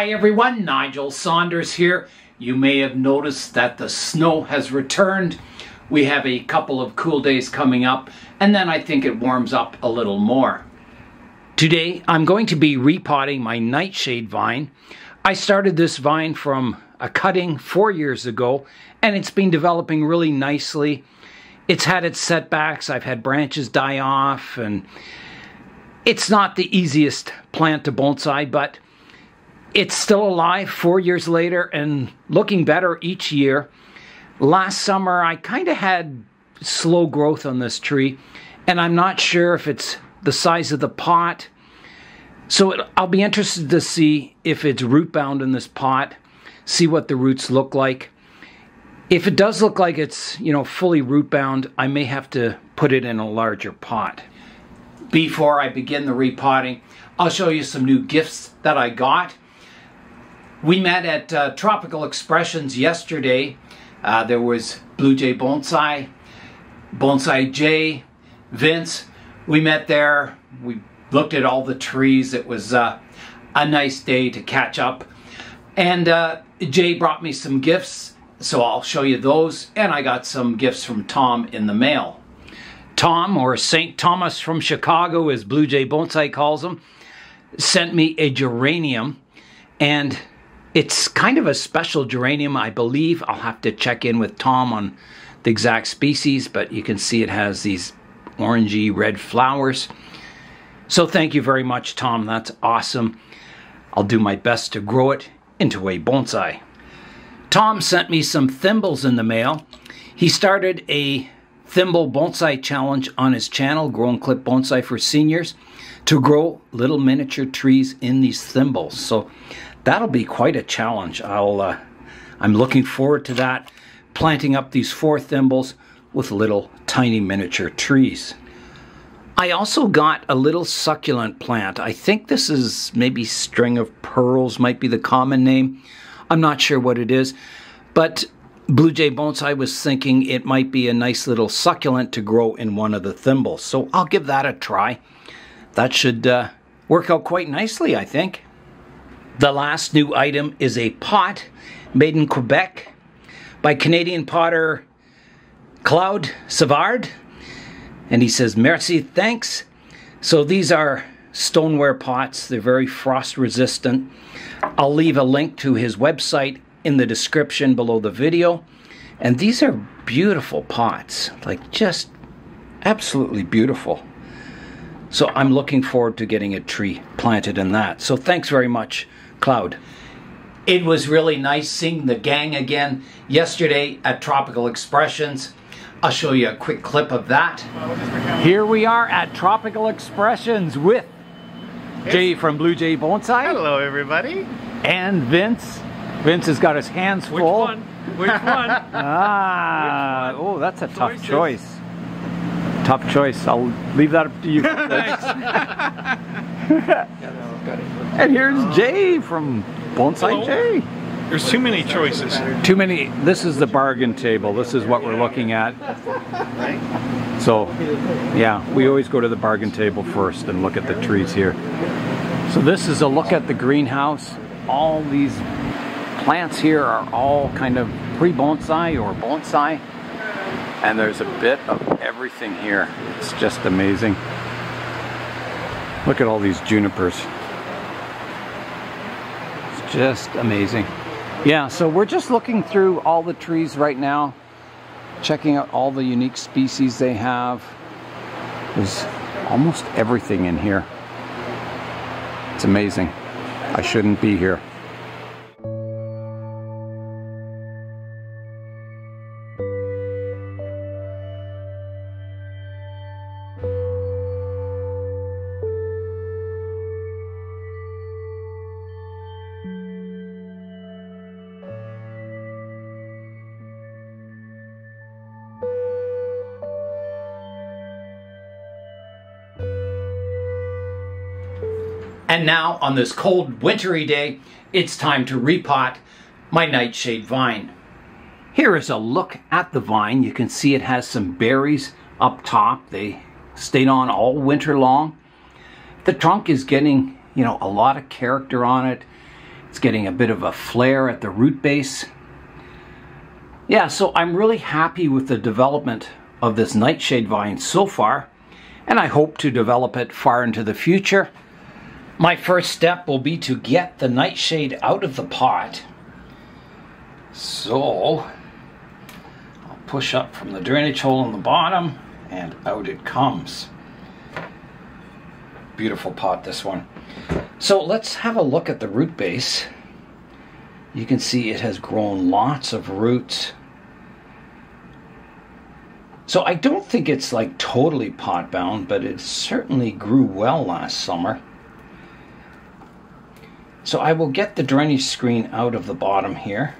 Hi everyone, Nigel Saunders here. You may have noticed that the snow has returned. We have a couple of cool days coming up and then I think it warms up a little more. Today I'm going to be repotting my nightshade vine. I started this vine from a cutting four years ago and it's been developing really nicely. It's had its setbacks. I've had branches die off and it's not the easiest plant to bonsai, but it's still alive four years later and looking better each year. Last summer, I kind of had slow growth on this tree, and I'm not sure if it's the size of the pot. So it, I'll be interested to see if it's root bound in this pot, see what the roots look like. If it does look like it's, you know, fully root bound, I may have to put it in a larger pot. Before I begin the repotting, I'll show you some new gifts that I got. We met at uh, Tropical Expressions yesterday. Uh, there was Blue Jay Bonsai, Bonsai Jay, Vince. We met there. We looked at all the trees. It was uh, a nice day to catch up. And uh, Jay brought me some gifts, so I'll show you those. And I got some gifts from Tom in the mail. Tom, or St. Thomas from Chicago, as Blue Jay Bonsai calls him, sent me a geranium. And it's kind of a special geranium, I believe. I'll have to check in with Tom on the exact species, but you can see it has these orangey red flowers. So thank you very much, Tom. That's awesome. I'll do my best to grow it into a bonsai. Tom sent me some thimbles in the mail. He started a thimble bonsai challenge on his channel, Grow and Clip Bonsai for Seniors, to grow little miniature trees in these thimbles. So that'll be quite a challenge. I'll, uh, I'm looking forward to that, planting up these four thimbles with little tiny miniature trees. I also got a little succulent plant. I think this is maybe string of pearls might be the common name. I'm not sure what it is, but Blue Jay Bonsai was thinking it might be a nice little succulent to grow in one of the thimbles. So I'll give that a try. That should uh, work out quite nicely, I think. The last new item is a pot made in Quebec by Canadian potter Claude Savard. And he says, merci, thanks. So these are stoneware pots. They're very frost resistant. I'll leave a link to his website in the description below the video. And these are beautiful pots, like just absolutely beautiful. So I'm looking forward to getting a tree planted in that. So thanks very much Claude. It was really nice seeing the gang again yesterday at Tropical Expressions. I'll show you a quick clip of that. Here we are at Tropical Expressions with Jay from Blue Jay Bonsai. Hello, everybody. And Vince. Vince has got his hands full. Which one? Which one? ah, Which one? oh, that's a tough choice. Tough choice. I'll leave that up to you. and here's Jay from Bonsai. Jay. There's too many choices. Too many. This is the bargain table. This is what we're looking at. So, yeah, we always go to the bargain table first and look at the trees here. So this is a look at the greenhouse. All these plants here are all kind of pre-bonsai or bonsai. And there's a bit of everything here. It's just amazing. Look at all these junipers. It's just amazing. Yeah, so we're just looking through all the trees right now, checking out all the unique species they have. There's almost everything in here. It's amazing. I shouldn't be here. And now, on this cold, wintry day, it's time to repot my nightshade vine. Here is a look at the vine. You can see it has some berries up top. They stayed on all winter long. The trunk is getting, you know, a lot of character on it. It's getting a bit of a flare at the root base. Yeah, so I'm really happy with the development of this nightshade vine so far, and I hope to develop it far into the future. My first step will be to get the nightshade out of the pot. So, I'll push up from the drainage hole in the bottom, and out it comes. Beautiful pot, this one. So let's have a look at the root base. You can see it has grown lots of roots. So I don't think it's like totally pot bound, but it certainly grew well last summer. So I will get the drainage screen out of the bottom here.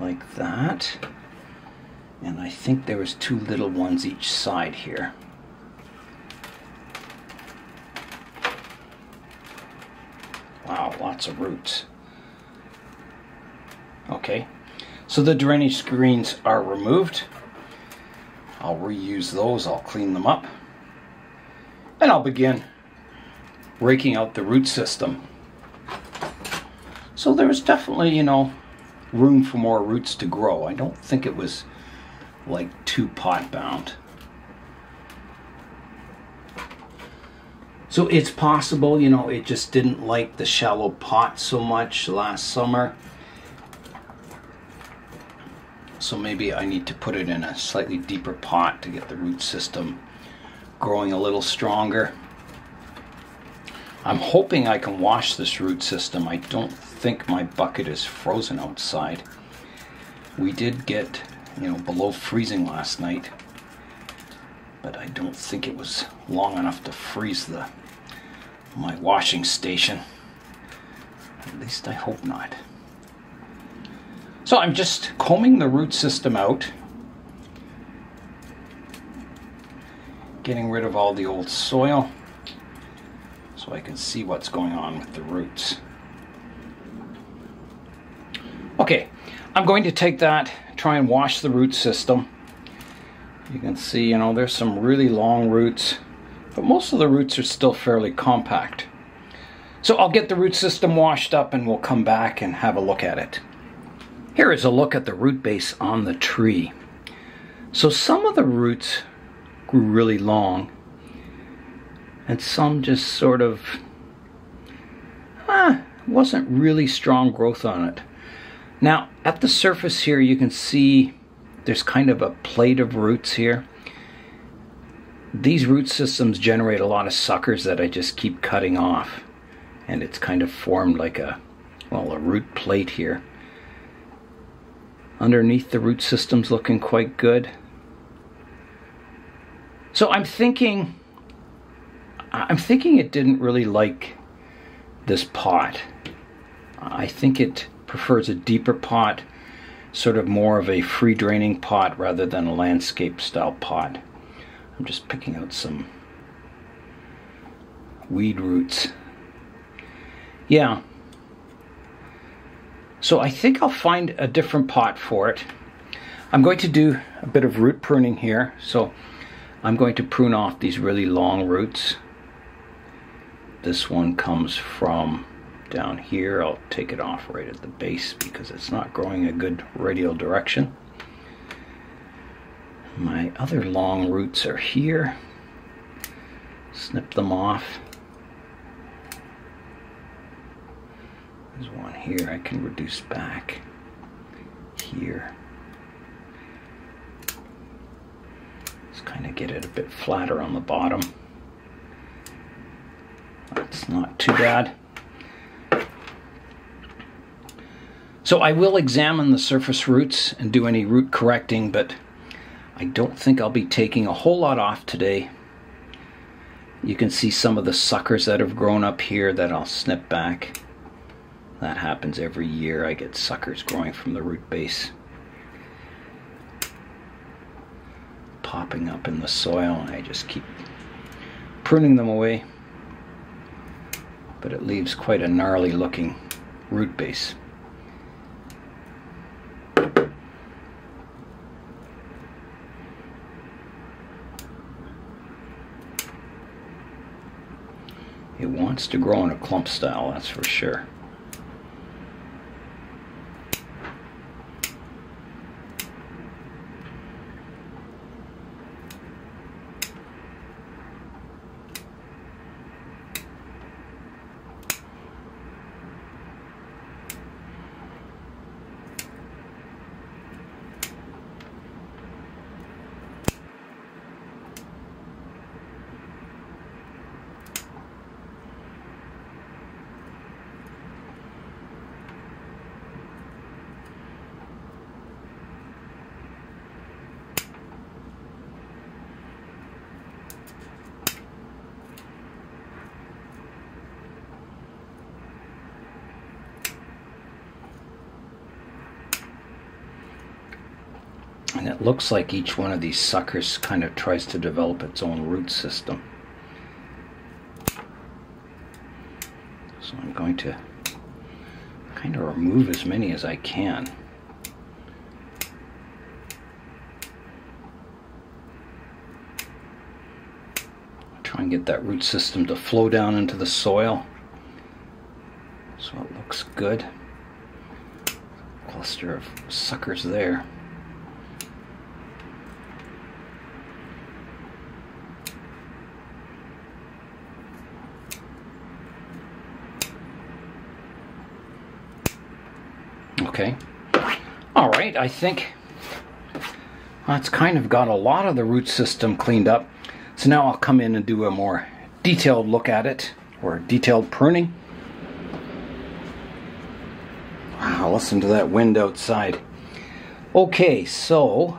Like that. And I think there was two little ones each side here. Wow, lots of roots. Okay, so the drainage screens are removed. I'll reuse those, I'll clean them up. And I'll begin raking out the root system. So there's definitely, you know, room for more roots to grow. I don't think it was like too pot bound. So it's possible, you know, it just didn't like the shallow pot so much last summer. So maybe I need to put it in a slightly deeper pot to get the root system growing a little stronger. I'm hoping I can wash this root system. I don't think my bucket is frozen outside. We did get, you know, below freezing last night, but I don't think it was long enough to freeze the my washing station. At least I hope not. So I'm just combing the root system out, getting rid of all the old soil so I can see what's going on with the roots. Okay, I'm going to take that, try and wash the root system. You can see, you know, there's some really long roots but most of the roots are still fairly compact. So I'll get the root system washed up and we'll come back and have a look at it. Here is a look at the root base on the tree. So some of the roots really long and some just sort of ah, wasn't really strong growth on it. Now at the surface here you can see there's kind of a plate of roots here these root systems generate a lot of suckers that I just keep cutting off. And it's kind of formed like a, well, a root plate here. Underneath the root system's looking quite good. So I'm thinking, I'm thinking it didn't really like this pot. I think it prefers a deeper pot, sort of more of a free draining pot rather than a landscape style pot. I'm just picking out some weed roots. Yeah. So I think I'll find a different pot for it. I'm going to do a bit of root pruning here. So I'm going to prune off these really long roots. This one comes from down here. I'll take it off right at the base because it's not growing a good radial direction. My other long roots are here. Snip them off. There's one here I can reduce back. Here. Kind of get it a bit flatter on the bottom. That's not too bad. So I will examine the surface roots and do any root correcting, but I don't think I'll be taking a whole lot off today. You can see some of the suckers that have grown up here that I'll snip back. That happens every year. I get suckers growing from the root base. Popping up in the soil and I just keep pruning them away. But it leaves quite a gnarly looking root base. It wants to grow in a clump style, that's for sure. And it looks like each one of these suckers kind of tries to develop its own root system. So I'm going to kind of remove as many as I can. Try and get that root system to flow down into the soil so it looks good. Cluster of suckers there. Okay. All right, I think that's kind of got a lot of the root system cleaned up. So now I'll come in and do a more detailed look at it, or detailed pruning. Wow, listen to that wind outside. Okay, so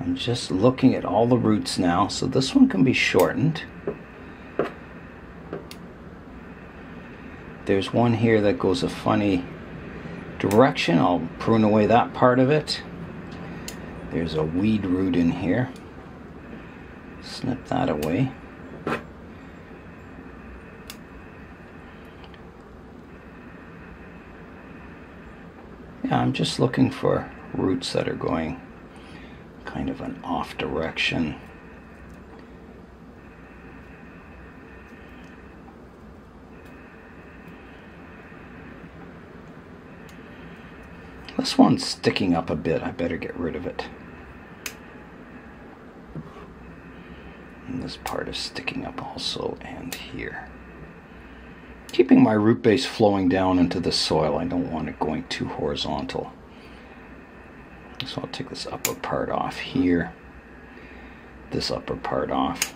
I'm just looking at all the roots now. So this one can be shortened. There's one here that goes a funny direction. I'll prune away that part of it. There's a weed root in here. Snip that away. Yeah, I'm just looking for roots that are going kind of an off direction. This one's sticking up a bit. I better get rid of it. And this part is sticking up also and here. Keeping my root base flowing down into the soil. I don't want it going too horizontal. So I'll take this upper part off here. This upper part off.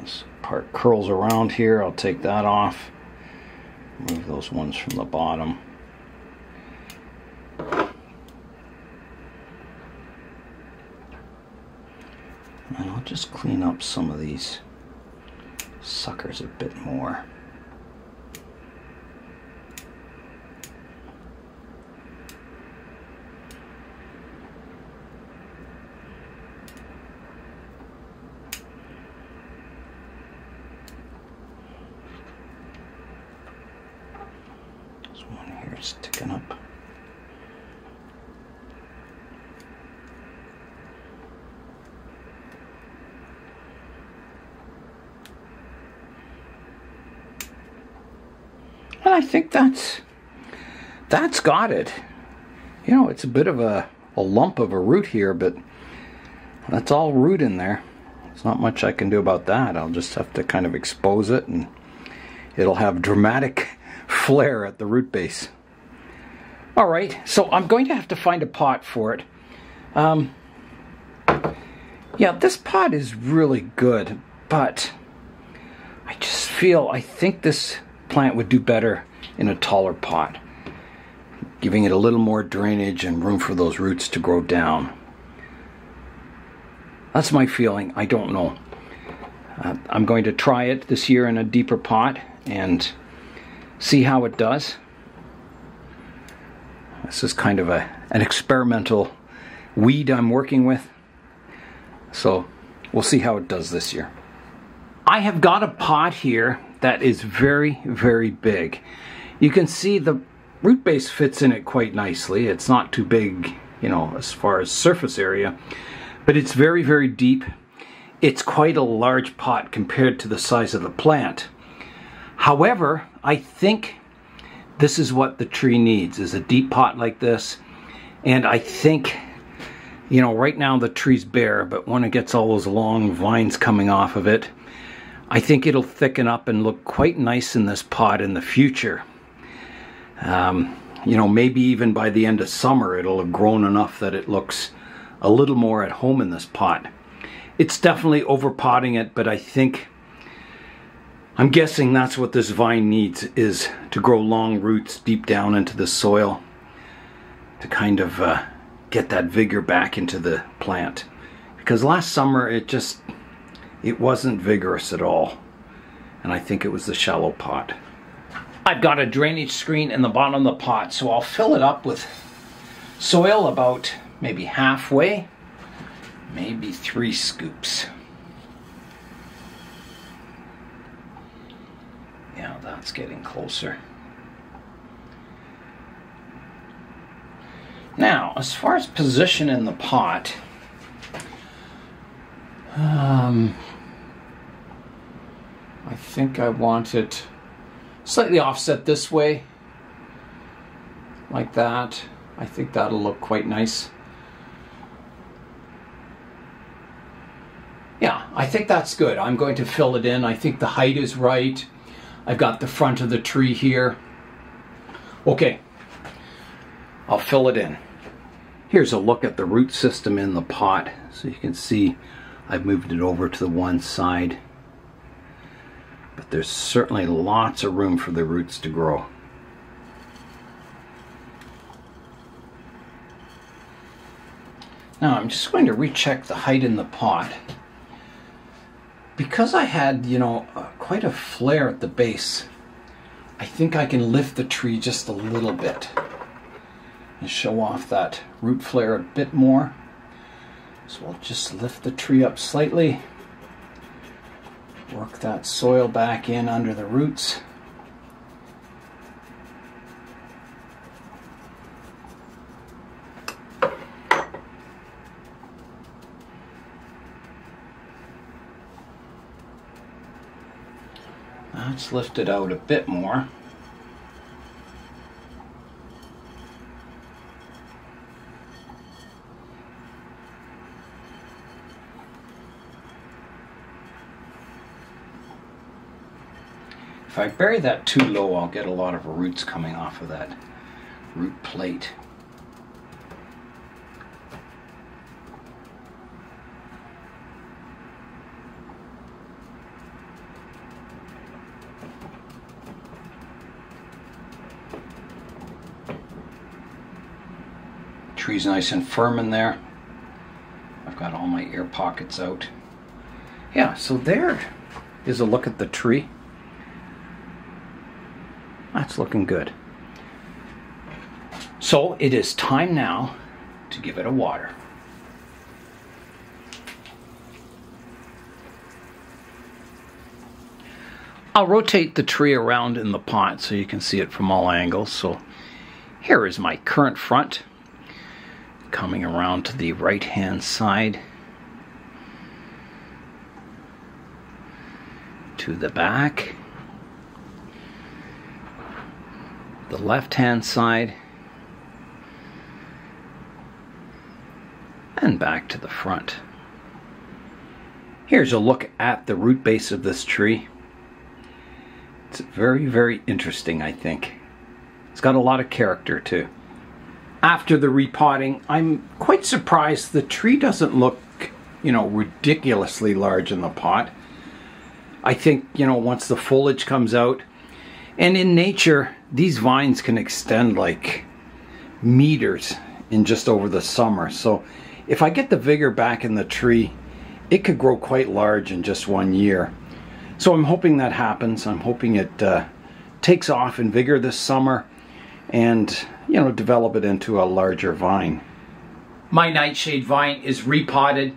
This part curls around here. I'll take that off. Remove those ones from the bottom. And I'll just clean up some of these suckers a bit more. There's one here sticking up. And I think that's that's got it. You know, it's a bit of a, a lump of a root here, but that's all root in there. There's not much I can do about that. I'll just have to kind of expose it and it'll have dramatic flare at the root base. All right, so I'm going to have to find a pot for it. Um, yeah, this pot is really good, but I just feel, I think this plant would do better in a taller pot, giving it a little more drainage and room for those roots to grow down. That's my feeling. I don't know. Uh, I'm going to try it this year in a deeper pot and see how it does. This is kind of a an experimental weed I'm working with. So we'll see how it does this year. I have got a pot here that is very, very big. You can see the root base fits in it quite nicely. It's not too big, you know, as far as surface area. but it's very, very deep. It's quite a large pot compared to the size of the plant. However, I think this is what the tree needs, is a deep pot like this. And I think, you know, right now the tree's bare, but when it gets all those long vines coming off of it, I think it'll thicken up and look quite nice in this pot in the future. Um, you know, maybe even by the end of summer it'll have grown enough that it looks a little more at home in this pot. It's definitely overpotting it, but I think, I'm guessing that's what this vine needs, is to grow long roots deep down into the soil to kind of uh, get that vigor back into the plant. Because last summer it just, it wasn't vigorous at all. And I think it was the shallow pot. I've got a drainage screen in the bottom of the pot, so I'll fill it up with soil about maybe halfway, maybe three scoops. Yeah, that's getting closer. Now, as far as position in the pot, um, I think I want it slightly offset this way, like that. I think that'll look quite nice. Yeah, I think that's good. I'm going to fill it in. I think the height is right. I've got the front of the tree here. Okay, I'll fill it in. Here's a look at the root system in the pot. So you can see I've moved it over to the one side. But there's certainly lots of room for the roots to grow. Now I'm just going to recheck the height in the pot because I had, you know, uh, quite a flare at the base, I think I can lift the tree just a little bit and show off that root flare a bit more. So I'll just lift the tree up slightly, work that soil back in under the roots. Let's lift it out a bit more. If I bury that too low, I'll get a lot of roots coming off of that root plate. tree's nice and firm in there. I've got all my air pockets out. Yeah, so there is a look at the tree. That's looking good. So it is time now to give it a water. I'll rotate the tree around in the pot so you can see it from all angles. So here is my current front coming around to the right hand side to the back the left hand side and back to the front. Here's a look at the root base of this tree. It's very very interesting I think. It's got a lot of character too. After the repotting, I'm quite surprised the tree doesn't look, you know, ridiculously large in the pot. I think, you know, once the foliage comes out, and in nature, these vines can extend like meters in just over the summer. So if I get the vigor back in the tree, it could grow quite large in just one year. So I'm hoping that happens. I'm hoping it uh, takes off in vigor this summer and you know develop it into a larger vine. My nightshade vine is repotted.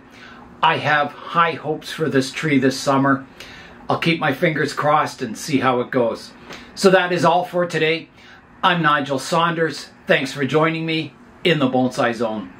I have high hopes for this tree this summer. I'll keep my fingers crossed and see how it goes. So that is all for today. I'm Nigel Saunders. Thanks for joining me in the Bonsai Zone.